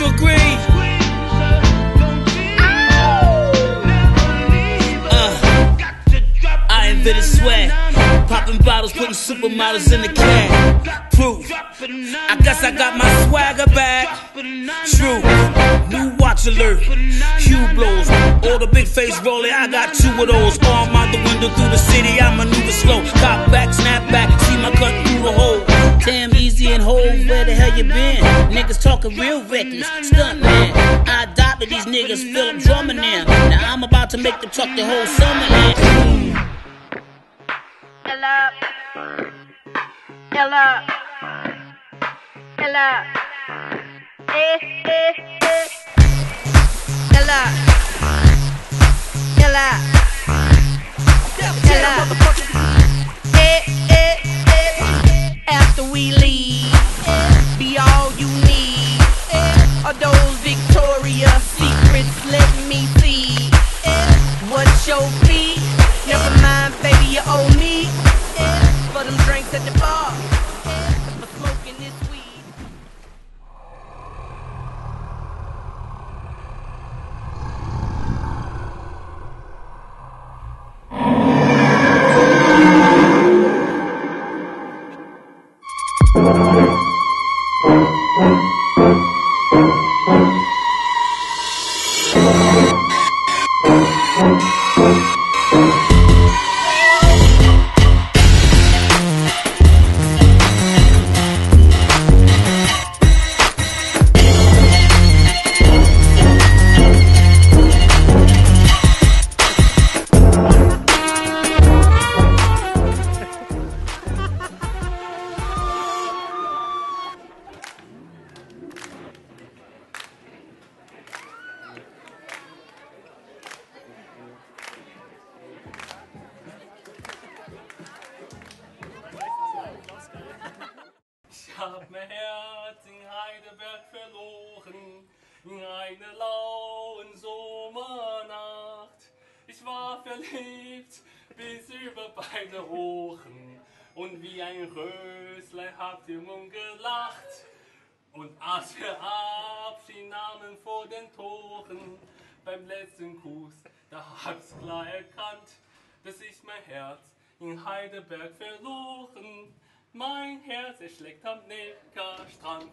I ain't Uh, I invented swag. Popping bottles, putting supermodels in the cab. Proof. I guess I got my swagger back. True. New watch alert. Hue blows. All the big face rolling. I got two of those. Arm out the window through the city. I maneuver slow. Cop back, snap back. See my cut through the hole. Damn easy and hold. Where the hell you been? Niggas talking real reckless. Stunt man. I adopted these niggas. Philip drumming them. Now I'm about to make them truck the whole summer in. Ella. Ella. Ella. Eh, eh, eh. Ella. Ella. Ella. Eh, eh, eh. After we leave, Your fee? Never mind, baby, you owe me. For them drinks at the bar. For smoking this weed. Hab mein Herz in Heidelberg verloren, in eine lauen Sommernacht. Ich war verliebt bis über beide Ohren und wie ein Röslein habt ihr Mund gelacht. Und als wir Abschied nahmen vor den Toren, beim letzten Kuss, da hab's klar erkannt, dass ich mein Herz in Heidelberg verloren. Mein Herz, es schlägt am Neckarstrand.